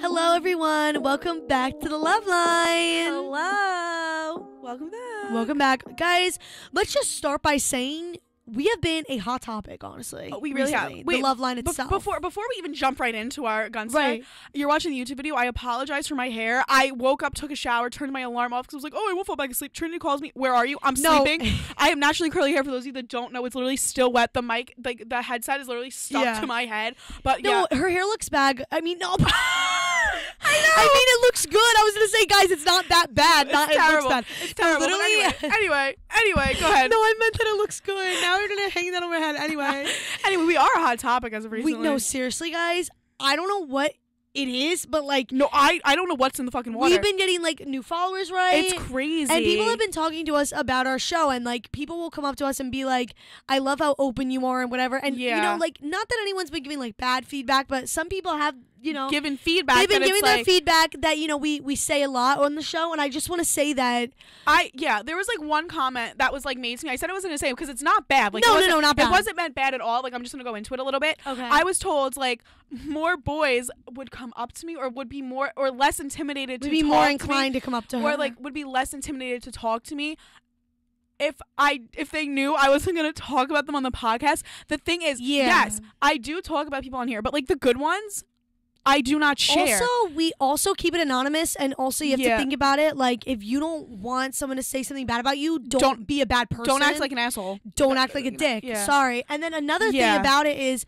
Hello, everyone. Welcome back to the Love Line. Hello. Welcome back. Welcome back, guys. Let's just start by saying we have been a hot topic, honestly. Oh, we really have. recently. Wait, the Love Line itself. before before we even jump right into our guns, Right. today, you're watching the YouTube video. I apologize for my hair. I woke up, took a shower, turned my alarm off because I was like, oh, I won't fall back asleep. Trinity calls me. Where are you? I'm No. sleeping. I have naturally curly hair. For those of you that don't know, it's literally still wet. The mic, like the headset, is literally stuck Yeah. to my head. But no, yeah. her hair looks bad. I mean, no. I know. I mean, it looks good. I was gonna say, guys, it's not that bad. not it's it terrible. looks bad. It's terrible. Literally- anyway, anyway, anyway, go ahead. No, I meant that it looks good. Now we're gonna hang that on my head anyway. Anyway, we are a hot topic as of we recently. no, seriously, guys. I don't know what it is, but like no, I I don't know what's in the fucking water. we've been getting like new followers, right? it's crazy. And people have been talking to us about our show, and like people will come up to us and be like, "I love how open you are," and whatever. And you know, like not that anyone's been giving like bad feedback, but some people have, you know, giving feedback. they've been that giving their like, feedback that you know we we say a lot on the show, and I just want to say that I yeah, there was like one comment that was like made to me. I said I wasn't gonna say it because it's not bad. Like No, it no, wasn't- no, not bad. It wasn't meant bad at all. Like I'm just gonna go into it a little bit. okay. I was told like more boys would come up to me or would be more or less intimidated to be talk more to me, inclined to come up to her, or like would be less intimidated to talk to me if I if they knew I wasn't gonna talk about them on the podcast. The thing is, Yeah. yes, I do talk about people on here, but like the good ones, I do not share. Also, we also keep it anonymous, and also you have Yeah. to think about it. Like, if you don't want someone to say something bad about you, don't, Don't- be a bad person. don't act like an asshole. don't act like a dick. Yeah. Sorry. And then another Yeah. thing about it is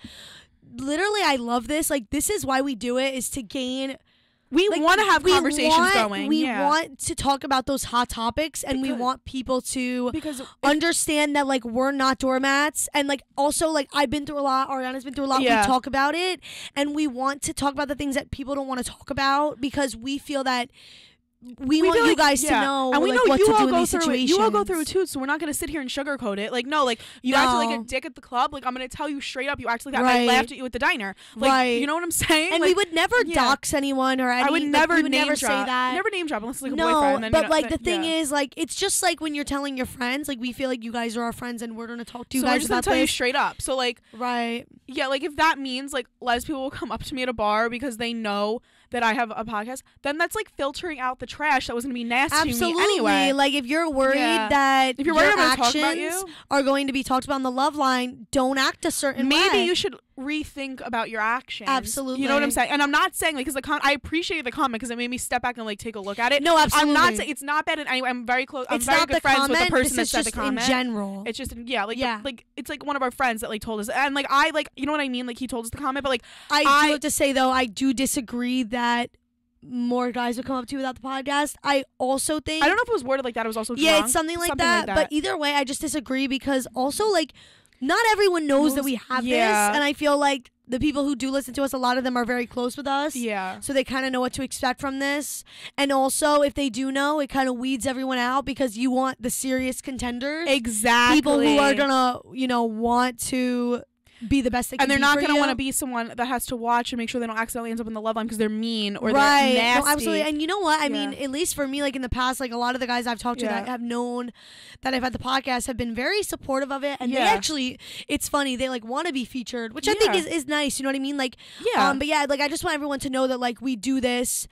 literally I love this. Like this is why we do it is to gain We like, want to have we conversations want- going. We yeah. want to talk about those hot topics and we want people to because understand that like we're not doormats and like also like I've been through a lot, Arianna's been through a lot. Yeah. We talk about it and we want to talk about the things that people don't want to talk about because we feel that we, We want you like- guys yeah. to know and we like, know what you to all go through situations. it. You all go through it too, so we're not gonna sit here and sugarcoat it. Like no, like you acted like a dick at the club. Like I'm gonna tell you straight up, you acted like that. I laughed at you at the diner. Like Right. you know what I'm saying? And like, we would never yeah. dox anyone or any. I would like, never we would name never drop. say that. Never name drop unless it's like a no, boyfriend. Then, but you know, like the thing yeah. is, like it's just like when you're telling your friends, like we feel like you guys are our friends and we're gonna talk to you so we're just gonna tell you straight up. So like right. yeah, like if that means like less people will come up to me at a bar because they know that I have a podcast, then that's like filtering out the trash that was gonna be nasty Absolutely. to me anyway. Like if you're worried Yeah. that If you're your worried I'm actions you, are going to be talked about on the love line, don't act a certain maybe way. Maybe you should rethink about your actions. Absolutely. You know what I'm saying? And I'm not saying like because the con- I appreciate the comment because it made me step back and like take a look at it. No, absolutely. I'm not saying it's not bad in any way. I'm very close. I'm it's very not good the friends comment. with the person this that said just the comment. in general. it's just yeah, like Yeah. like it's like one of our friends that like told us, and like I like you know what I mean. Like he told us the comment, but like I, I- do have to say though, I do disagree that more guys would come up to you without the podcast. I also think I don't know if it was worded like that. It was also Yeah, it's something like, Something that, like But either way, I just disagree because also like not everyone knows that we have yeah. this, and I feel like the people who do listen to us, a lot of them are very close with us. yeah. So they kind of know what to expect from this. And also, if they do know, it kind of weeds everyone out because you want the serious contenders. Exactly. People who are going to, you know, want to be the best they can and they're not gonna want to be someone that has to watch and make sure they don't accidentally end up in the love line because they're mean or right. they're nasty. No, absolutely. And you know what? I mean, at least for me, like in the past, like a lot of the guys I've talked to that have known that I've had the podcast have been very supportive of it. And they actually, it's funny, they like want to be featured, which I think is, is nice. You know what I mean? Like, yeah. um, but yeah, like I just want everyone to know that like we do this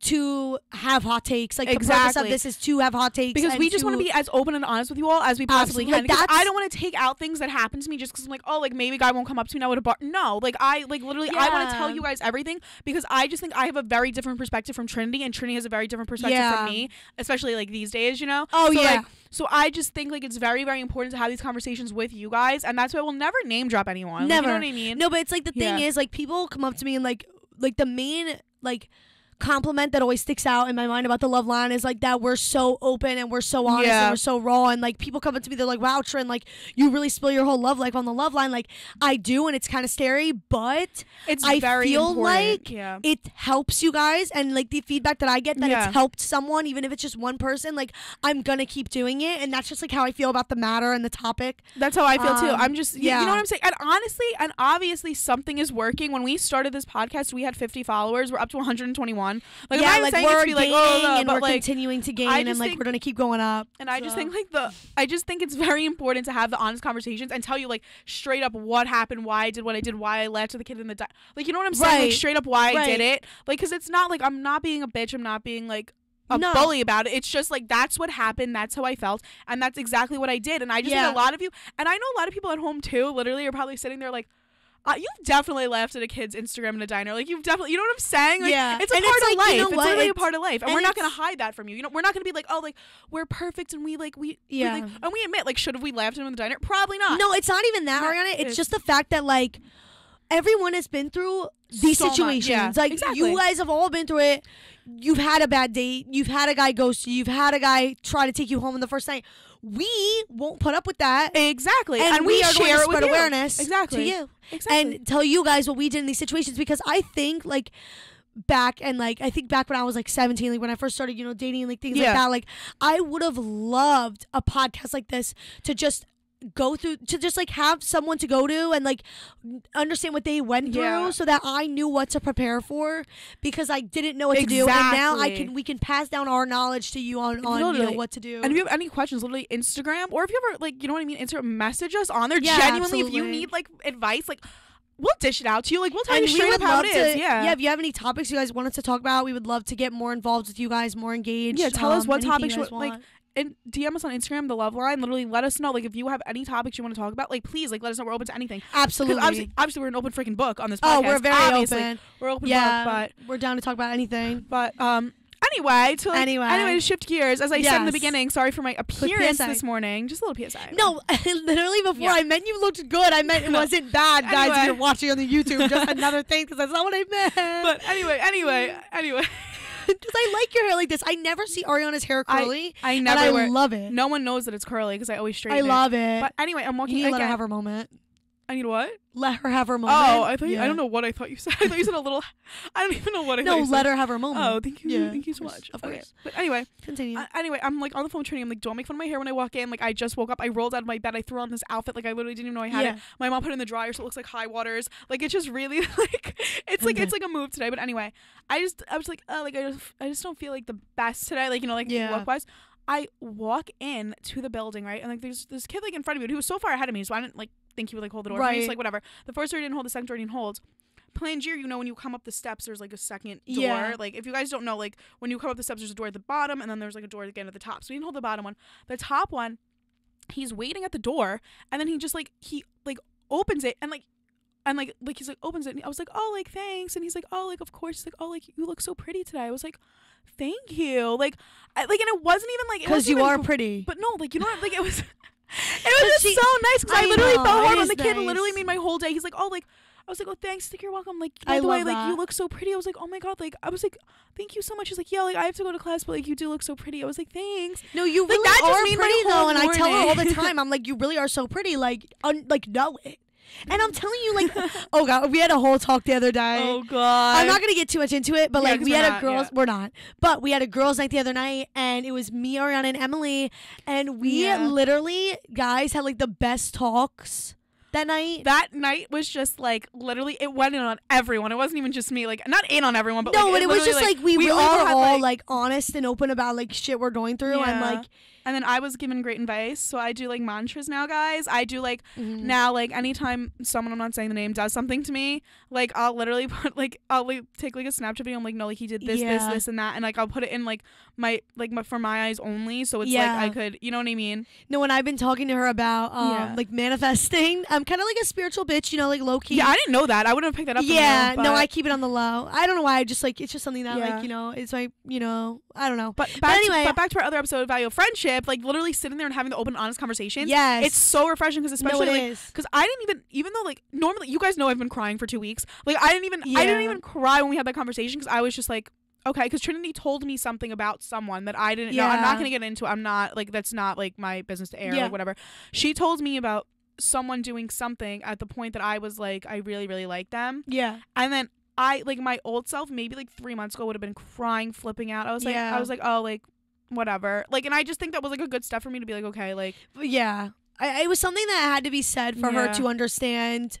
to have hot takes. Like the purpose of Exactly. this is to have hot takes because we just want to be as open and honest with you all as we possibly Absolutely. can. Like, I don't want to take out things that happen to me just because I'm like, oh, like maybe guy won't come up to me now at a bar. No, like I like literally, I want to tell you guys everything because I just think I have a very different perspective from Trinity, and Trinity has a very different perspective Yeah. from me, especially like these days, you know. Oh, so, yeah. Like, so I just think like it's very very important to have these conversations with you guys, and that's why we'll never name drop anyone. Like, Never. you know what I mean? No, but it's like the thing Yeah. is like people come up to me and like like the main like compliment that always sticks out in my mind about the love line is like that we're so open and we're so honest Yeah. and we're so raw and like people come up to me they're like wow Trin like you really spill your whole love life on the love line like I do and it's kind of scary but It's I feel important. like yeah. it helps you guys and like the feedback that I get that Yeah. it's helped someone even if it's just one person like I'm gonna keep doing it and that's just like how I feel about the matter and the topic That's how I feel too. Um, I'm just, yeah you know what I'm saying? And honestly, and obviously, something is working. When we started this podcast, we had 50 followers. We're up to 121. On. Like, yeah, I'm like saying we're be like, oh, gaining oh, no, and we're like, continuing to gain, and like think- we're gonna keep going up. and I just think like the I just think it's very important to have the honest conversations and tell you like straight up what happened, why I did what I did, why I left to the kid in the di- like you know what I'm saying, like straight up why I did it, like because it's not like I'm not being a bitch, I'm not being like a No. bully about it. It's just like that's what happened, that's how I felt, and that's exactly what I did. And I just Yeah. think a lot of you, and I know a lot of people at home too, literally are probably sitting there like. Uh, you've definitely laughed at a kid's Instagram in a diner. Like you've definitely, you know what I'm saying? Like, Yeah. it's a And part it's of like, life. you know it's literally a part of life, and, and we're not gonna hide that from you. You know, we're not gonna be like, oh, like we're perfect and we like we, we, Yeah. like, and we admit like should have we laughed at him in the diner? Probably not. No, it's not even that, Arianna. It's it's- just the fact that like everyone has been through these So situations. yeah, like exactly. you guys have all been through it. You've had a bad date. You've had a guy ghost you. You've had a guy try to take you home on the first night. We won't put up with that. exactly, And, we, are going share to it with spread awareness exactly to you exactly. and tell you guys what we did in these situations because I think like back and like I think back when I was like 17 like when I first started you know dating and like things Yeah. like that like I would have loved a podcast like this to just go through to just like have someone to go to and like understand what they went through Yeah. so that I knew what to prepare for because I didn't know what to do and now I can we can pass down our knowledge to you on on you know what to do and if you have any questions, literally Instagram, or if you ever like, you know what I mean, Instagram, message us on there. Yeah, Genuinely, if you need like advice, like we'll dish it out to you. Like we'll tell and you straight up how it to is. Yeah. if you have any topics you guys want us to talk about we would love to get more involved with you guys more engaged Yeah, tell us um, what topics you want- like, want. And DM us on Instagram, the Love Line. Literally, let us know. Like, if you have any topics you want to talk about, like, please, like, let us know. We're open to anything. Absolutely obviously, obviously, we're an open freaking book on this podcast. oh we're very obviously. open We're open yeah book, we're down to talk about anything but but um. Anyway, to like, Anyway. anyway, to shift gears, as I said in the beginning, sorry for my appearance this morning. Just a little PSI. no literally before Yeah. I meant you looked good I meant it wasn't bad guys if you're watching on the YouTube just another thing because that's not what I meant But anyway, anyway, anyway, because I like your hair like this I never see Arianna's hair curly I and never I wear. love it No one knows that it's curly because I always straighten it. I love it it. But anyway, I'm you walking need to let her have her moment I need what? let her have her oh, moment Oh, I thought you, Yeah. I don't know what I thought you said. I thought you said a little. I don't even know what I thought no you said. let her have her moment Oh, thank you, Yeah, thank you so course, much. of Okay. course. But anyway, continue anyway, I'm like on the phone training. I'm like, don't make fun of my hair when I walk in. Like, I just woke up. I rolled out of my bed. I threw on this outfit. Like, I literally didn't even know I had Yeah. it. My mom put it in the dryer, so it looks like high waters. Like, it's just really like, it's like Okay. it's like a move today. But anyway, I just I was like, oh, like I just I just don't feel like the best today. Like, you know, like Yeah. look wise. I walk in to the building, right? And like there's this kid like in front of me who was so far ahead of me, so I didn't like think he would like hold the door. for me. Right. So like whatever. The first door didn't hold, the second door he didn't hold. Plangere, you know, when you come up the steps, there's like a second door. Yeah. Like if you guys don't know, like when you come up the steps, there's a door at the bottom, and then there's like a door again at the top. So he didn't hold the bottom one. The top one, he's waiting at the door, and then he just like he like opens it and like. And like, like he's like opens it. And I was like, oh, like thanks. And he's like, oh, like of course. He's like, oh, like you look so pretty today. I was like, thank you. Like, I, like, and it wasn't even like because you even are pretty but no, like you know what? Like it was, it was just she- so nice because I, I literally know, felt hard on the kid. Literally made my whole day. He's like, oh, like I was like, oh, thanks, like you're welcome. Like by I the way, love like you look so pretty. I was like, oh my god, like I was like, thank you so much. He's like, yeah, like I have to go to class, but like you do look so pretty. I was like, thanks. No, you Like, really that are pretty though, and I tell her all the time. I'm like, you really are so pretty. Like, un- like know it. And I'm telling you, like, oh god, we had a whole talk the other day. Oh god. I'm not gonna get too much into it, but Yeah, like we had not, a girls. yeah. We're not, but we had a girls' night the other night, and it was me, Arianna, and Emily, and we Yeah. literally, guys, had like the best talks that night. That night was just like literally, it went in on everyone. It wasn't even just me. Like not in on everyone, but no, like, but it was just like, we, really all were all like, like, honest and open about like shit we're going through, and Yeah. like And then I was given great advice. So I do like mantras now, guys. I do like mhm. now, like anytime someone I'm not saying the name does something to me, like I'll literally put like I'll like take like a Snapchat video. I'm like, no, like he did this, this, Yeah. this, and that, and like I'll put it in like my like my, for my eyes only. So it's Yeah. like I could, you know what I mean? No, when I've been talking to her about um like manifesting, I'm kind of like a spiritual bitch, you know, like low key. Yeah, I didn't know that. I wouldn't have picked that up. yeah, no, I keep it on the low. I don't know why. I just like it's just something that Yeah. like you know it's like you know I don't know. But back anyway- to, but back to our other episode of Value of Friendship, like literally sitting there and having the open, honest conversation. Yes, It's so refreshing because no, especially it like because I didn't even even though like normally you guys know I've been crying for two weeks. Like I didn't even I didn't even cry when we had that conversation because I was just like okay because Trinity told me something about someone that I didn't know. I'm not gonna get into. I'm not like that's not like my business to air Yeah. or whatever. She told me about someone doing something at the point that I was like I really really like them Yeah, and then. I like my old self maybe like three months ago would have been crying, flipping out. I was like, Yeah. I was like, oh, like whatever. Like, and I just think that was like a good step for me to be like, okay, like yeah. I, it was something that had to be said for her to understand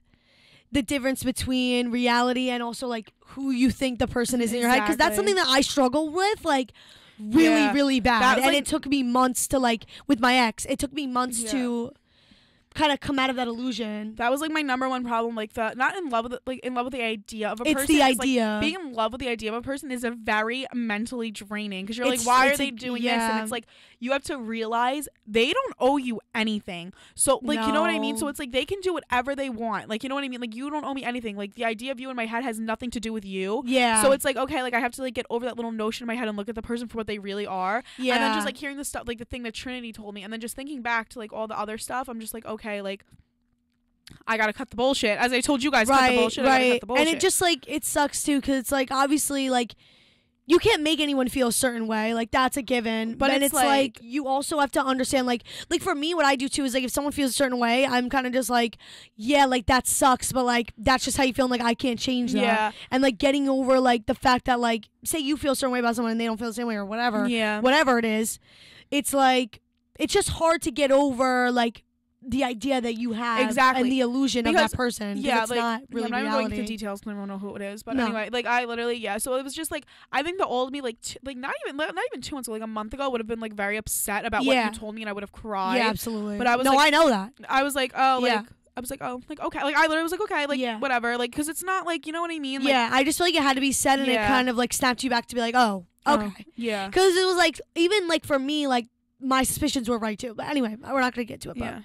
the difference between reality and also like who you think the person is in your head because that's something that I struggle with like really Yeah. really bad was, and like- it took me months to like with my ex it took me months Yeah. to kind of come out of that illusion That was like my number one problem. Like the not in love with like in love with the idea of a it's person. the is, like, idea being in love with the idea of a person is a very mentally draining because you're It's- like, why are they like- doing this? And it's like you have to realize they don't owe you anything. So like you know what I mean? So it's like they can do whatever they want. Like you know what I mean? Like you don't owe me anything. Like the idea of you in my head has nothing to do with you. yeah So it's like okay, like I have to like get over that little notion in my head and look at the person for what they really are. yeah And then just like hearing the stuff, like the thing that Trinity told me, and then just thinking back to like all the other stuff, I'm just like, okay, like I gotta cut the bullshit. As I told you guys, cut the bullshit. I gotta right cut the bullshit. and it just like it sucks too because it's like obviously like you can't make anyone feel a certain way like that's a given But but it's it's, like, like- you also have to understand like like for me what i do too is like if someone feels a certain way i'm kind of just like yeah like that sucks but like that's just how you feel and like i can't change that yeah, and like getting over like the fact that like say you feel a certain way about someone and they don't feel the same way or whatever yeah. whatever it is it's like it's just hard to get over like the idea that you have Exactly. and the illusion of that person. Yeah, it's like not yeah, really I'm not reality. going into details because I don't know who it is. But No. anyway, like I literally yeah. So it was just like I think the old me like t- like not even not even two months ago, like a month ago, would have been like very upset about what you told me, and I would have cried. Yeah, absolutely. But I was no, like- I know that. I was like, oh, like Yeah. I was like, oh, like okay, like I literally was like, okay, like Yeah. whatever, like because it's not like you know what I mean. Like, yeah, I just feel like it had to be said, and it kind of like snapped you back to be like, oh, oh, okay, yeah, because it was like even like for me, like my suspicions were right too. But anyway, we're not gonna get to it. But yeah.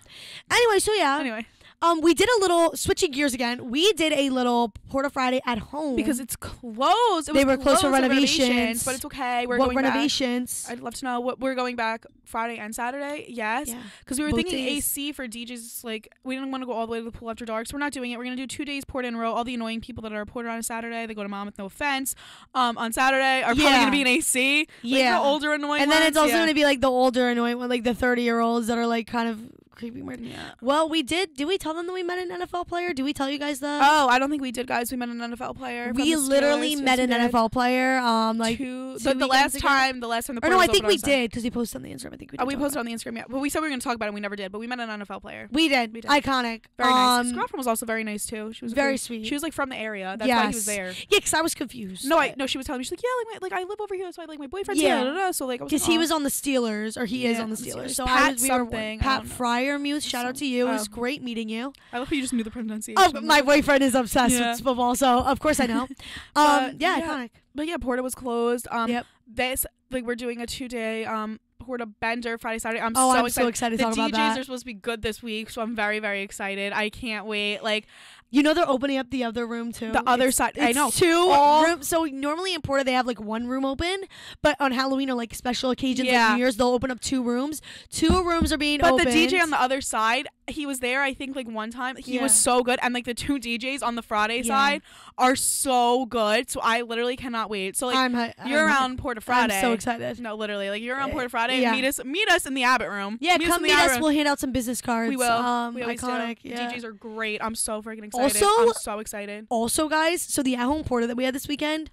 anyway, so yeah, Anyway, um, we did a little switching gears again. We did a little Porta Friday at home because it's closed. It They were closed for renovations. but it's okay. We're what going back. renovations? I'd love to know what we're going back Friday and Saturday. Yes, yeah, because we were Both thinking days. AC for DJs. Like we didn't want to go all the way to the pool after dark, so we're not doing it. We're gonna do two days Port in row. All the annoying people that are a Porter on a Saturday, they go to Monmouth No offense. Um, on Saturday are probably Yeah. gonna be an AC. Like Yeah. the older annoying. and then it's also yeah. gonna be like the older annoying one, like the thirty year olds that are like kind of creepy weird. Yeah. Well, we did. Did we tell them that we met an NFL player? Did we tell you guys that? Oh, I don't think we did, guys. We met an NFL player. we literally met Yes, an we did. NFL player. Um, like two, two the, the last ago? time, the last time the or no, I think we did because he posted on the Instagram. I think we. Oh, we posted on the Instagram, yeah. But we said we were going to talk about it. and We never did. But we met an NFL player. We did. We did. Iconic. Very nice. Um, His girlfriend was also very nice too. She was very very sweet. She was like from the area. That's why he was there. yeah, because I was confused. No, I no. She was telling me she's like, yeah, like, my, like I live over here. That's why like my boyfriend's Yeah. here. da, da, da. So like, Because he was on the Steelers, or he is on the Steelers. So I was, we were Pat don't Freiermuth. Shout out to you. It was Oh. great meeting you. I love how you just knew the pronunciation. Oh, my boyfriend is obsessed Yeah. with football, so of course I know. Um, But, yeah, yeah. iconic. But yeah, Porta was closed. Um, Yep. this like we're doing a two day um Porta bender Friday Saturday. I'm Oh, so I'm excited. so excited to the talk about DJs that. are supposed to be good this week, so I'm very very excited. I can't wait. Like You know they're opening up the other room too. the other It's- side, I know. two All- rooms. So normally in Porta they have like one room open, but on Halloween or like special occasions Yeah. like New Year's they'll open up two rooms. Two rooms are being But opened. the DJ on the other side, he was there. I think like one time. He was so good, and like the two DJs on the Friday Yeah. side are so good. So I literally cannot wait. So like I'm hi- you're I'm around Porta Friday. I'm so excited. No, literally, like you're around Uh, Porta Friday. yeah. Meet us, meet us in the Abbott room. Yeah, meet come the meet us. room. We'll hand out some business cards. We will. Um, we iconic. do. Yeah. DJs are great. I'm so freaking excited. Also- I'm so excited. Also, guys, so the at home porta that we had this weekend,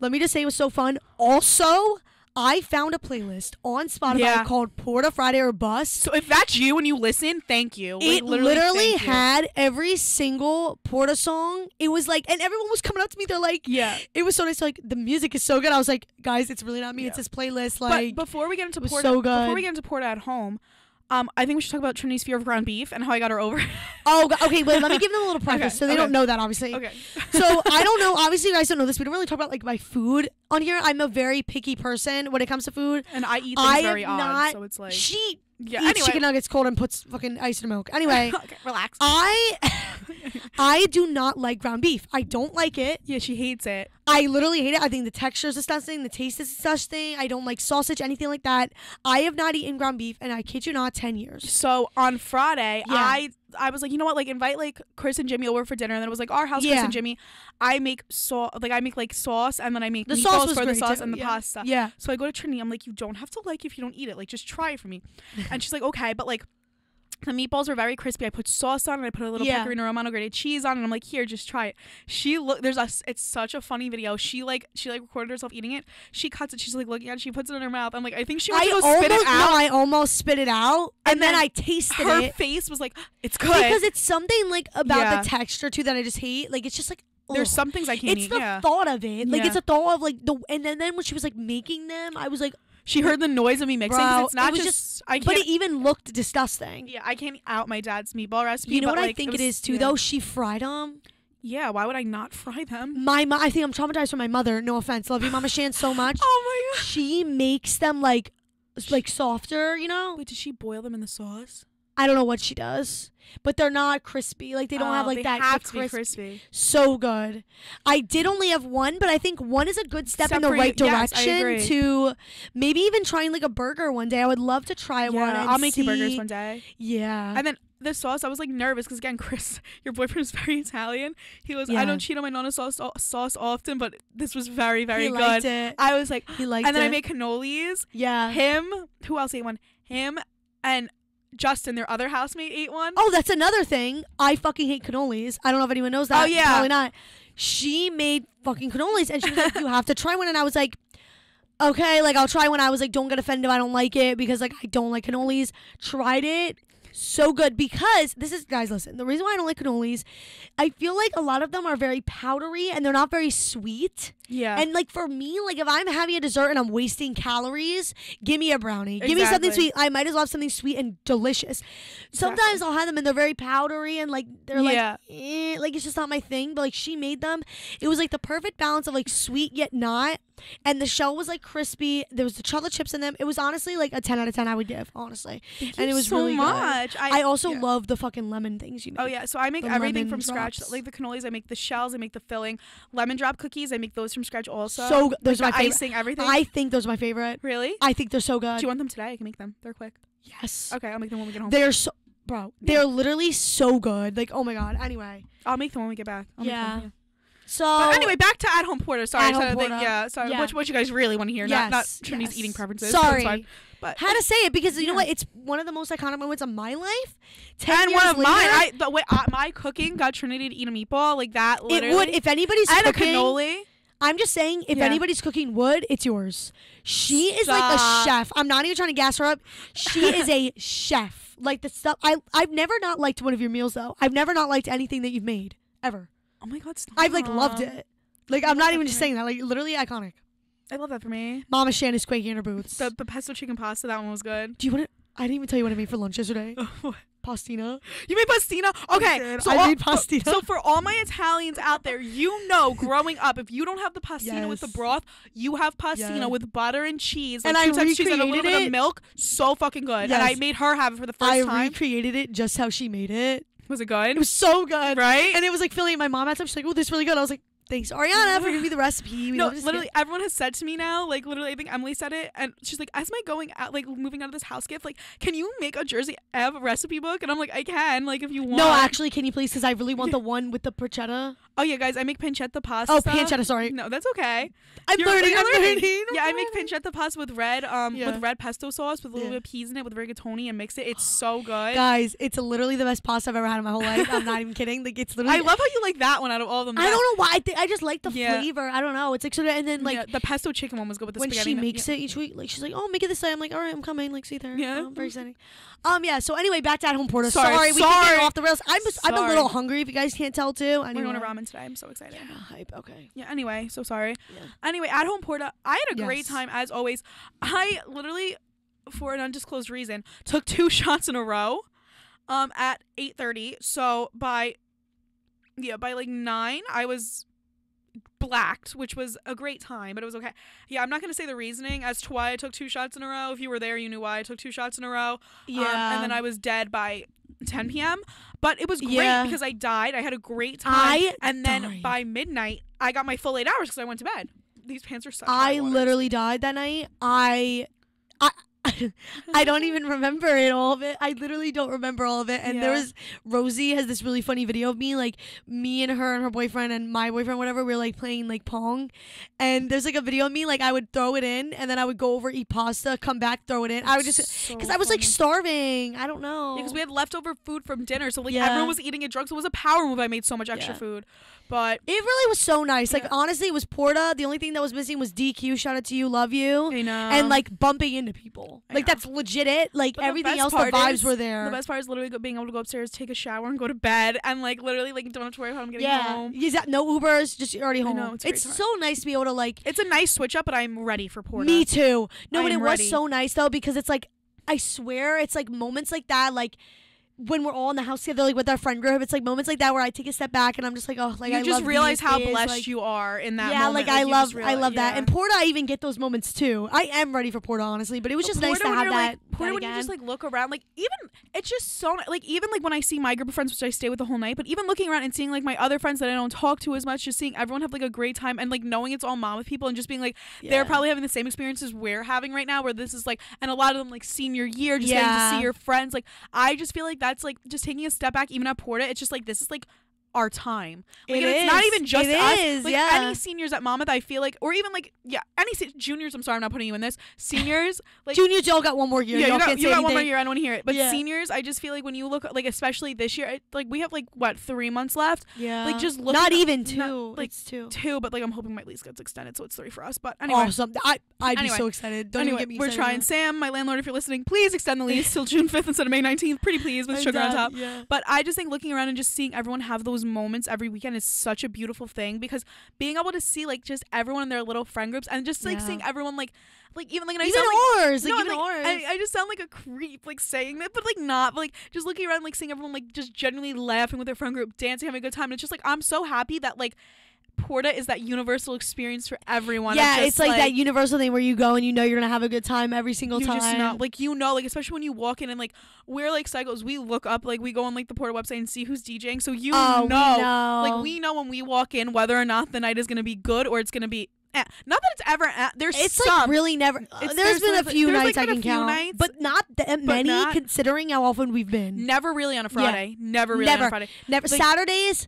let me just say it was so fun. Also, I found a playlist on Spotify Yeah. called Porta Friday or Bust. So if that's you and you listen, thank you. Like, it literally, you. had every single Porta song. It was like, and everyone was coming up to me. They're like, Yeah. it was so nice. Like the music is so good. I was like, guys, it's really not me. It's this playlist. Like, but before we get into Porta, so good. before we get into Porta at home, um, I think we should talk about Trinity's fear of ground beef and how I got her over. oh, okay. Wait, let me give them a little preface Okay, so they okay. don't know that, obviously. okay. so I don't know. Obviously, you guys don't know this. We don't really talk about like my food on here. I'm a very picky person when it comes to food. and I eat things I very odd, not- so it's like she yeah. eats Anyway, chicken nuggets cold and puts fucking ice in milk. Anyway, okay, relax. I I do not like ground beef. I don't like it. yeah, she hates it. I literally hate it. I think the texture is disgusting. The taste is disgusting. I don't like sausage, anything like that. I have not eaten ground beef, and I kid you not, ten years. So on Friday, Yeah. I I was like, you know what, like invite like Chris and Jimmy over for dinner, and then it was like our house, Chris and Jimmy. I make sauce, like I make like sauce, and then I make The sauce for the sauce too. and the yeah. pasta. Yeah, So I go to Trinity. I'm like, you don't have to like if you don't eat it. Like, just try it for me. and she's like, okay, but like, The meatballs were very crispy. I put sauce on it. I put a little Yeah. pecorino romano grated cheese on it. And I'm like, here, just try it. She look. There's a It's such a funny video. She like she like recorded herself eating it. She cuts it. She's like looking at it. She puts it in her mouth. I'm like, I think she I almost spit it no, out. I almost spit it out, and, And then, then I tasted her it Her face was like, it's good. because it's something like about Yeah. the texture too that I just hate. Like it's just like There's some things I can't It's eat. the yeah. thought of it. Like Yeah. it's a thought of like the and then, then when she was like making them, I was like, She heard the noise of me mixing. 'cause Bro, it's not it was just, I can't. but it even looked disgusting. yeah, I can't out my dad's meatball recipe. You know but, what I like, think was- it is too, yeah. though. She fried them. Yeah, why would I not fry them? My mo- I think I'm traumatized from my mother. No offense, love you, Mama Shan, so much. Oh my god. She makes them like, like softer. You know, Wait, did she boil them in the sauce? I don't know what she does, but they're not crispy. Like they don't oh, have Oh, like they that. have be crispy. So good. I did only have one, but I think one is a good step in the right direction agree. to maybe even trying like a burger one day. I would love to try one. Yeah, and I'll make you burgers one day. Yeah. And then the sauce, I was like nervous because again, Chris, your boyfriend is very Italian. He goes, Yeah. I don't cheat on my nonna sauce sauce often, but this was very very he good. liked it. I was like, He liked it. and then it. I made cannolis. yeah. Him, who else ate one? Him and Justin, their other housemate, ate one. Oh, that's another thing. I fucking hate cannolis. I don't know if anyone knows that. Oh, yeah. Probably not. She made fucking cannolis and she was like, You have to try one. And I was like, Okay, like I'll try one. I was like, Don't get offended if I don't like it because like I don't like cannolis. Tried it. So good because this is guys listen the reason why I don't like cannolis I feel like a lot of them are very powdery and they're not very sweet yeah. and like for me like if I'm having a dessert and I'm wasting calories give me a brownie. Give me something sweet. I might as well have something sweet and delicious. Sometimes I'll have them and they're very powdery and like they're like eh, like it's just not my thing. But like she made them. It was like the perfect balance of like sweet yet not. And the shell was like crispy. There was the chocolate chips in them. It was honestly like a 10 out of 10 I would give honestly. Thank and you it was so really good. much. I, also yeah. love the fucking lemon things you make. Oh yeah, so I make the everything from scratch. Like the cannolis, I make the shells, I make the filling. Lemon drop cookies, I make those from scratch also. So good. Those like are my favorite. icing, everything. I think those are my favorite really? I think they're so good Do you want them today? I can make them. They're quick. yes Okay, I'll make them when we get home. They're so, bro. They're literally so good. Like, oh my god. Anyway, I'll make them when we get back. I'll Yeah. them, so But anyway, back to at home Porta. Sorry, At-home so I think- Porta. yeah. Sorry, Yeah. What, what you guys really want to hear? yes, not not Trinity's yes. eating preferences. Sorry. But had to say it because you know what? It's one of the most iconic moments of my life. Ten and one of later, mine. I the way I, my cooking got Trinity to eat a meatball like that. it would if anybody's and a cooking. cannoli. I'm just saying, if Yeah. anybody's cooking wood, it's yours. She is like a chef. I'm not even trying to gas her up. She is a chef. Like the stuff. I I've never not liked one of your meals though. I've never not liked anything that you've made ever. Oh my god, stop. I've like loved it. Like I'm not even just saying that. Like literally iconic. I love that for me. Mama Shan is quaking in her boots. The, the pesto chicken pasta, that one was good. Do you want to? I didn't even tell you what I made for lunch yesterday. Pastina. You made pastina? Okay. did. So I all- made pastina. So for all my Italians out there, you know growing up, if you don't have the pastina with the broth, you have pastina with butter and cheese. And like I two types of cheese and a little recreated bit it. of milk. So fucking good. And I made her have it for the first I time. I recreated it just how she made it. was it good? It was so good. right? And it was like filling my mom had some. She's like, "Oh, this is really good." I was like, "Thanks, Arianna, for giving me the recipe." We no, literally, gift." everyone has said to me now, like literally, I think Emily said it, and she's like, "As my going out, like moving out of this house gift, like, can you make a Jersey Eve recipe book?" And I'm like, "I can, like, if you want." No, actually, can you please? Because I really want the one with the pancetta. Oh yeah, guys, I make pancetta pasta. Oh, pancetta. Sorry, No, that's okay. I'm You're- learning. you're I'm learning. learning. Yeah, I make pancetta pasta with red, um, Yeah. with red pesto sauce with a little Yeah. bit of peas in it with rigatoni and mix it. It's so good. Guys, it's literally the best pasta I've ever had in my whole life. I'm not even kidding. Like it's literally. I love how you like that one out of all of them. I don't know why. I think I just like the Yeah. flavor. I don't know. It's like sort of, and then like the pesto chicken one was good with the when spaghetti. she and the- makes it each week, like she's like, "Oh, make it this day." I'm like, "All right, I'm coming." Like, see there. Yeah. Oh, very exciting. Um, yeah. So anyway, back to at home Porta. Sorry, Sorry, we keep sorry. getting off the rails. I'm just, I'm a little hungry. If you guys can't tell too. We're Anyway. going to ramen today. I'm so excited. Yeah, hype. Okay. Yeah, anyway, so sorry. Yeah. Anyway, at home porta, I had a great time as always. I literally, for an undisclosed reason, took two shots in a row um at 8:30. So by yeah, by like 9, I was blacked, which was a great time, but it was okay. Yeah, I'm not going to say the reasoning as to why I took two shots in a row. If you were there, you knew why I took two shots in a row. Yeah. Um, and then I was dead by 10 p.m. But it was great Yeah. because I died. I had a great time. I and then died. by midnight, I got my full eight hours because I went to bed. These pants are such I literally died that night. I, I, I don't even remember it all of it. I literally don't remember all of it. And there was Rosie has this really funny video of me, like me and her and her boyfriend and my boyfriend, whatever. We were like playing like pong, and there's like a video of me like I would throw it in, and then I would go over eat pasta, come back, throw it in. I would just So because I was like starving. I don't know. because we had leftover food from dinner, so like Yeah. everyone was eating it drunk. So it was a power move. I made so much extra Yeah. food, but It really was so nice. Like Yeah. honestly, it was Porta. The only thing that was missing was DQ. Shout out to you, love you. I know. And like bumping into people. I Like know. that's legit it. Like But everything best else, the vibes is- were there. the best part is literally being able to go upstairs, take a shower, and go to bed, and like literally like don't have to worry about I'm getting yeah. home. That no Ubers? Just you're already home. know, it's it's so nice to be able to like. It's a nice switch up, but I'm ready for Porta. Me too. No, but it am was so nice though because it's like I swear it's like moments like that like. When we're all in the house together, like with our friend group, it's like moments like that where I take a step back and I'm just like, oh, like you I just realize how kids, blessed like- you are in that yeah, moment. like, I love, just I love that. yeah. And Porta, I even get those moments too. I am ready for Porta, honestly, but it was just nice to have that. Like, Porta that when you just like look around, like even it's just so like even like when I see my group of friends, which I stay with the whole night, but even looking around and seeing like my other friends that I don't talk to as much, just seeing everyone have like a great time and like knowing it's all Monmouth people and just being like Yeah. they're probably having the same experiences we're having right now, where this is like and a lot of them like senior year, just getting to see your friends. Like I just feel like that's like just taking a step back, even at Porta, it's just like this is like our time. Like It and it's not even just It us. is, like yeah. any seniors at Monmouth, I feel like, or even like yeah, any se- juniors. I'm sorry, I'm not putting you in this. Seniors, like Juniors, y'all got one more year. yeah, y'all you got, you got one more year. I don't want to hear it. But Yeah. seniors, I just feel like when you look, like especially this year, like we have like what three months left, Yeah, Like, just looking not at- even not- two. like, it's two. two. But like I'm hoping my lease gets extended, so it's three for us. But anyway, Awesome. I I'd Anyway. be so excited. Don't anyway, even get me we're trying. yet. Sam, my landlord, if you're listening, please extend the lease till June 5th instead of May 19th. Pretty please with I'm sugar on top. Yeah. But I just think looking around and just seeing everyone have those moments every weekend is such a beautiful thing because being able to see like just everyone in their little friend groups and just like Yeah. seeing everyone like like even like and I Even sound like ours, like no, even like, ours. I, I just sound like a creep, like saying that, but like not. But like just looking around, like seeing everyone like just genuinely laughing with their friend group, dancing, having a good time. And it's just like I'm so happy that like Porta is that universal experience for everyone. yeah, it's like, that universal thing where you go and you know you're gonna have a good time every single you time. just know, like you know, like especially when you walk in and like we're like psychos, we look up, like we go on like the Porta website and see who's DJing, so you oh, know, we know. like we know when we walk in whether or not the night is gonna be good or it's gonna be. Eh. Not that it's ever. Eh. There's It's some. like really never. there's there's been a few there's, like, nights I can count, nights, but not that many not- considering how often we've been. Never really on a Friday. Never really on a Friday. Never like- Saturdays.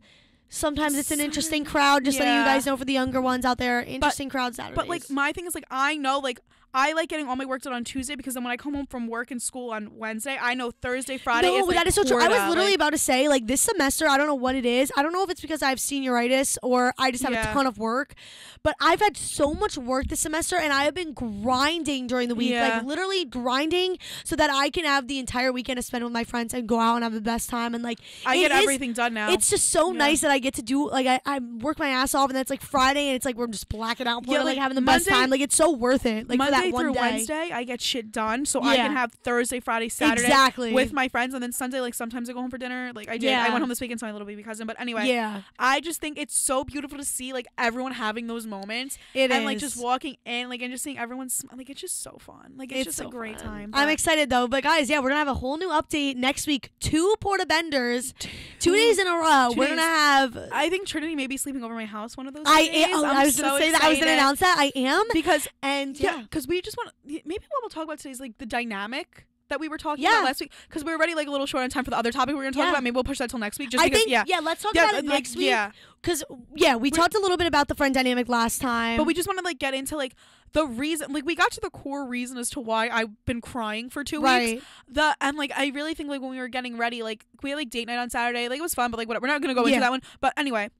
Sometimes it's an interesting crowd. Just letting you guys know for the younger ones out there, interesting crowd Saturdays. But like my thing is like I know like I like getting all my work done on Tuesday because then when I come home from work and school on Wednesday, I know Thursday, Friday no, is like that is so true. I was literally like- about to say, like, this semester, I don't know what it is. I don't know if it's because I have senioritis or I just have Yeah. a ton of work, but I've had so much work this semester and I have been grinding during the week, Yeah. like, literally grinding so that I can have the entire weekend to spend with my friends and go out and have the best time. And, like, I get is- everything done now. It's just so Yeah. nice that I get to do like I, I work my ass off and then it's like Friday and it's like we're just blacking out, like, like, having the best time. Like it's so worth it. Like Monday through day. Wednesday, I get shit done, so I can have Thursday, Friday, Saturday Exactly. with my friends, and then Sunday, like sometimes I go home for dinner. Like I did, I went home this weekend to my little baby cousin. But anyway, yeah, I just think it's so beautiful to see like everyone having those moments it and is. like just walking in, like and just seeing everyone sm- like it's just so fun. Like it's, just so a great fun. time. I'm excited though. But guys, yeah, we're gonna have a whole new update next week. Two Porta Benders, two days in a row. Two we're gonna have. I think Trinity may be sleeping over my house one of those I days. am. Oh, I was so gonna say that. I was gonna announce that. I am. because And yeah, yeah, because we just want maybe what we'll talk about today is like the dynamic that we were talking Yeah. about last week. Because we're already like a little short on time for the other topic we are gonna talk Yeah. about. Maybe we'll push that till next week. Just I because think yeah, yeah. Let's talk yeah, about it like, next week. yeah. Because yeah, we We're- talked a little bit about the friend dynamic last time. But we just want to like get into like the reason, like we got to the core reason as to why I've been crying for two weeks. The and like I really think like when we were getting ready, like we had like date night on Saturday, like it was fun, but like whatever. We're not gonna go into that one. But anyway.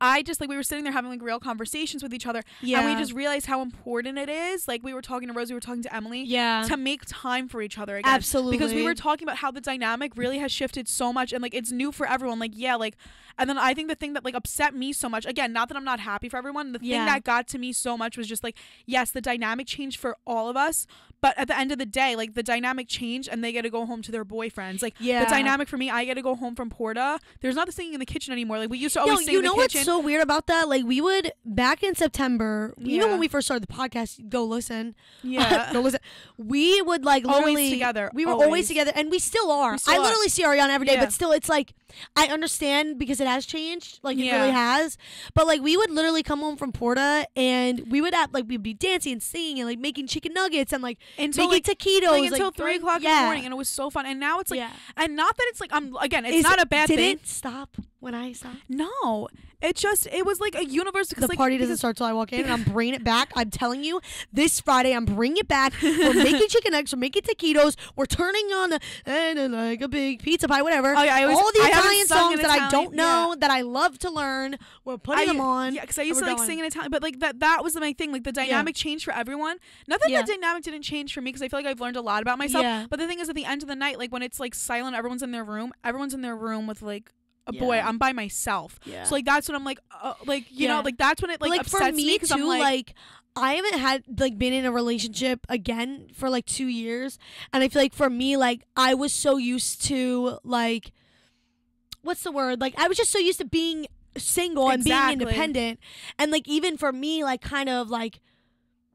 I just like we were sitting there having like real conversations with each other, Yeah. and we just realized how important it is. Like we were talking to Rosie, we were talking to Emily, yeah. to make time for each other again. Absolutely. Because we were talking about how the dynamic really has shifted so much and like it's new for everyone. Like, yeah, like and then I think the thing that like upset me so much, again, not that I'm not happy for everyone, the Yeah. thing that got to me so much was just like, yes, the dynamic changed for all of us, but at the end of the day, like the dynamic changed and they get to go home to their boyfriends. Like yeah. the dynamic for me, I get to go home from Porta. There's not the singing in the kitchen anymore. Like we used to Yo, always sing you in the know kitchen. So weird about that? Like we would back in September, even when we first started the podcast, go listen. yeah. go listen. We would like Always literally together, We were always. always. together, and we still are. We still I are. literally see Arianna every day, Yeah. but still, it's like I understand because it has changed. Like it Yeah. really has. But like we would literally come home from Porta, and we would have like we'd be dancing and singing and like making chicken nuggets and like until making like, taquitos like until three throwing- o'clock in the morning, and it was so fun. And now it's like, yeah. and not that it's like I'm again, it's Is not it- a bad did thing. it stop when I stopped? No, it just it was like a universe The like party doesn't because- start till I walk in, and I'm bringing it back. I'm telling you, this Friday I'm bringing it back. We're making chicken eggs. We're making taquitos. We're turning on eh, the and like a big pizza pie, whatever. Oh, yeah, I always- All the I Italian songs that I don't know yeah. that I love to learn. We're putting I, them on. Yeah, because I used to like going. sing in Italian, but like that that was my thing. Like the dynamic changed for everyone. Not that Yeah. the dynamic didn't change for me because I feel like I've learned a lot about myself. Yeah. But the thing is, at the end of the night, like when it's like silent, everyone's in their room. Everyone's in their room with like a boy. I'm by myself. Yeah. So like that's when I'm like, uh, like you Yeah. know, like that's when it like, like upsets for me, because too. I'm like, like I haven't had like been in a relationship again for like two years, and I feel like for me, like I was so used to like, what's the word? Like I was just so used to being single and being independent, and like even for me, like kind of like.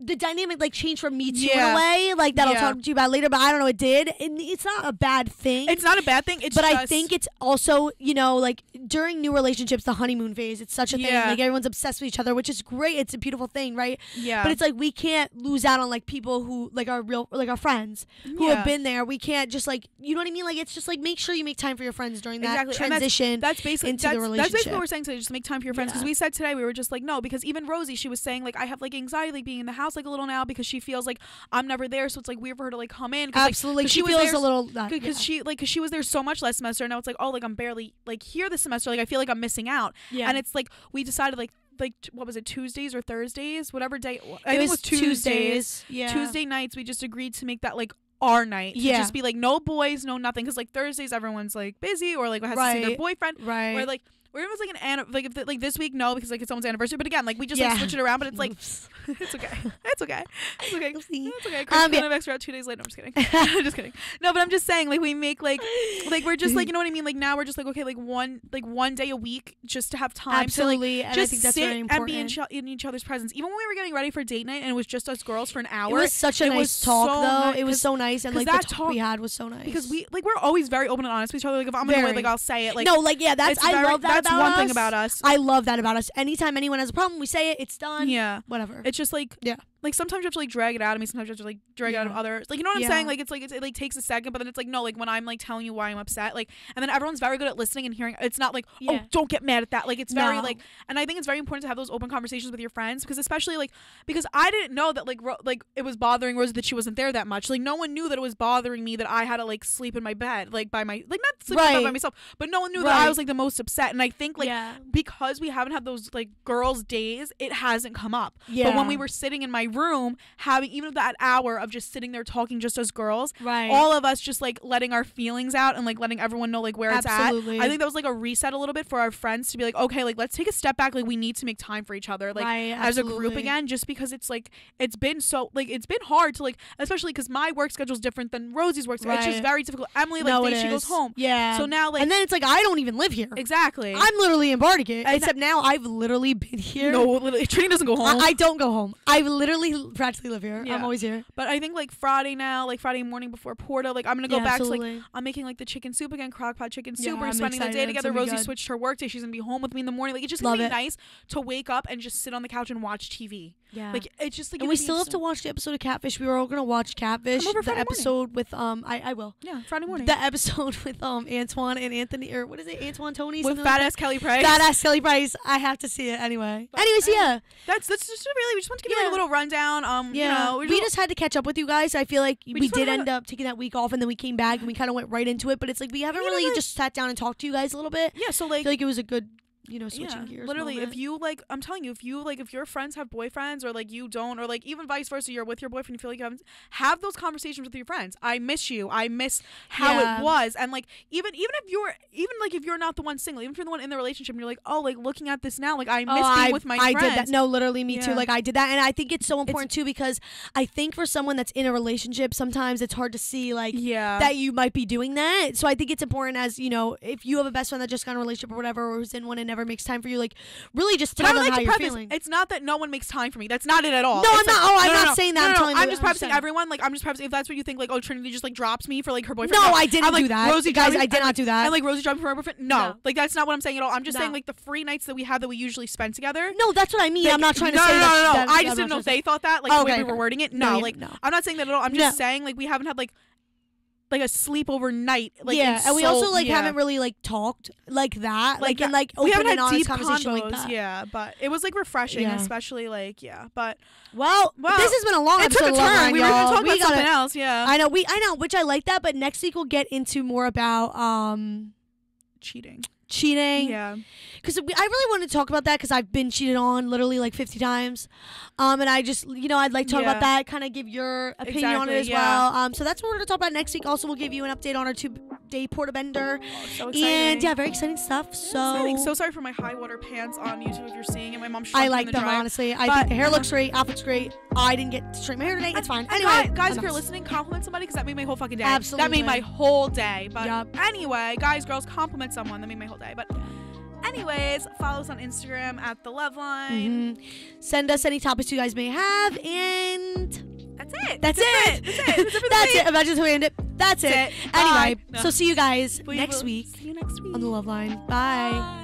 The dynamic like changed for me too in a way, like that I'll talk to you about later. But I don't know, it did, and it's not a bad thing. it's not a bad thing. It's but just, I think it's also, you know, like during new relationships, the honeymoon phase, it's such a thing. Yeah. Like everyone's obsessed with each other, which is great. It's a beautiful thing, right? yeah, But it's like we can't lose out on like people who like our real like our friends who Yeah. have been there. We can't just like you know what I mean? Like it's just like make sure you make time for your friends during that Exactly, and that's- transition. That's basically into the that's, that's basically what we're saying today. Just make time for your friends because Yeah. we said today we were just like no because even Rosie she was saying like I have like anxiety like being in the house like a little now because she feels like I'm never there. So it's like weird for her to like come in 'cause, like, Absolutely, 'cause she, was feels there a little because she like because she was there so much last semester. And now it's like oh like I'm barely like here this semester. Like I feel like I'm missing out. Yeah. yeah. and it's like we decided like like what was it Tuesdays or Thursdays? Whatever day I it think was it was Tuesdays. Yeah. Tuesday nights we just agreed to make that like our night. Yeah. just be like no boys no nothing. Because like Thursdays everyone's like busy or like has to see their boyfriend Right. or like or it was like an an like if the, like this week no because like it's someone's anniversary but again like we just Yeah. like switch it around but it's like it's okay it's okay it's okay Oopsie. it's okay Chris Um, yeah. extra out two days later I'm just kidding I'm just kidding no but I'm just saying like we make like like we're just like you know what I mean like now we're just like okay like one like one day a week just to have time to like Absolutely, and I just think that's sit very and be in, in each other's presence even when we were getting ready for date night and it was just us girls for an hour it was such a nice talk, so though. nice, it was so nice, and like that the talk, we had was so nice because we like we're always very open and honest with each other like if I'm annoyed Very. like I'll say it like no, like yeah, that's I love that. That's about one thing about us I love that about us. Anytime anyone has a problem, we say it. It's done. yeah Whatever. It's just like Yeah. Like sometimes you have to like drag it out of me. Sometimes you have to like drag it out of others. Like you know what I'm Yeah. saying? Like it's like it's, it like takes a second, but then it's like no, like when I'm like telling you why I'm upset, like and then everyone's very good at listening and hearing. It's not like oh don't get mad at that. Like it's very No. like and I think it's very important to have those open conversations with your friends because especially like because I didn't know that like Ro- like it was bothering Rose that she wasn't there that much. Like no one knew that it was bothering me that I had to like sleep in my bed like by my like not sleep bed by myself, but no one knew that I was like the most upset. And I think like yeah. because we haven't had those like girls days, it hasn't come up. Yeah. But when we were sitting in my room, having even that hour of just sitting there talking just as girls, right. all of us just like letting our feelings out and like letting everyone know like where Absolutely. it's at. I think that was like a reset a little bit for our friends to be like, okay, like let's take a step back. Like we need to make time for each other, like Right, as a group again, just because it's like it's been so like it's been hard to like, especially because my work schedule is different than Rosie's work schedule. It's just very difficult. Emily like no, she goes home. Yeah. So now like and then it's like I don't even live here. exactly. I'm literally in Barnegat. Except now I've literally been here. no, literally, Trini doesn't go home. I, I don't go home. I've literally practically live here. Yeah. I'm always here. But I think like Friday now, like Friday morning before Porta, like I'm gonna go Yeah, back to like. I'm making like the chicken soup again, crock pot chicken soup. Yeah, We're I'm spending the day together. Rosie good. switched her work day. She's gonna be home with me in the morning. Like it's just Love gonna be it. nice to wake up and just sit on the couch and watch TV. Yeah. Like it's just like and we still have to watch the episode of Catfish. We were all gonna watch Catfish, Come over the Friday morning. episode with um. I, I will. Yeah, Friday morning. The episode with um Antoine and Anthony or what is it? Antoine Tony. with fat like ass Kelly Price. that. Badass Kelly Price. I have to see it anyway. But, Anyways, yeah, That's that's just really we just want to give you like a little rundown. Um, yeah. you know, we just- just had to catch up with you guys. I feel like we, wanna did end up taking that week off, and then we came back and we kind of went right into it. But it's like we haven't really just sat down and talked to you guys a little bit. yeah. So I like like it was a good, you know, switching yeah, gears. literally moment. if you like i'm telling you if you like if your friends have boyfriends or like you don't or like even vice versa you're with your boyfriend you feel like you haven't have those conversations with your friends i miss you i miss how Yeah. it was and like even even if you're even like if you're not the one single even if you're the one in the relationship and you're like oh like looking at this now like i oh, miss Oh, being I, with my I friends did that. No, literally, me too. Like I did that, and I think it's so important too because I think for someone that's in a relationship, sometimes it's hard to see like yeah that you might be doing that. So I think it's important as you know, if you have a best friend that just got in a relationship or whatever, or who's in one and never makes time for you. Like, really, just But tell I them like how to you're preface, feeling. it's not that no one makes time for me. That's not it at all. No, It's I'm not- like- oh, I'm no, no, not no, saying that. no, I'm no, I'm what just I'm prefacing everyone. Like, I'm just prefacing. If that's what you think, like, oh, Trinity just like drops me for like her boyfriend. no, I didn't I'm, like, do that. Rosie guys, dropped I did not do that. And like Rosie dropping for her boyfriend. No, like that's not what I'm saying at all. I'm just saying like the free nights that we have that we usually spend together. no, that's what I mean. I'm not trying to no, say no, that. no, no, I just didn't know if they thought that, like Oh, the way we were wording it. No, No, like no. I'm not saying that at all. I'm just saying like we haven't had like like a sleepover night. Like yeah, in and we also like yeah. haven't really like talked like that, like, in that- like we open haven't and had honest deep conversation convos, like that. Yeah, but it was like refreshing, Yeah. especially like yeah. But Well, Well, this has been a long time. it took a turn. Line, We were gonna talk We about gotta- something else. Yeah, I know we I know, which I like that, but next week we'll get into more about um cheating. Cheating. Yeah, because I really want to talk about that because I've been cheated on literally like 50 times. Um, and I just, you know, I'd like to talk Yeah. about that, kind of give your opinion on it as yeah. well. Um, so that's what we're going to talk about next week. Also, we'll give you an update on our two day porta bender. Oh, so and yeah, very exciting stuff. Yeah, So, exciting. so sorry for my high water pants on YouTube if you're seeing it. My mom. I like them, honestly. I think the hair looks great, outfit's great. I didn't get to straighten my hair today. It's fine. Anyway, guys, guys, if you're listening, compliment somebody because that made my whole fucking day. Absolutely. That made my whole day. But Yup. anyway, guys, girls, compliment someone. That made my whole day. But anyways, follow us on Instagram at the Love Line. Mhm. Send us any topics you guys may have, and That's it. that's it. That's it. That's it. That's it. That's it. Imagine who ended. That's it. That's it. Anyway, Bye. so see you guys We next week See you next week. on the Love Line. Bye. Bye.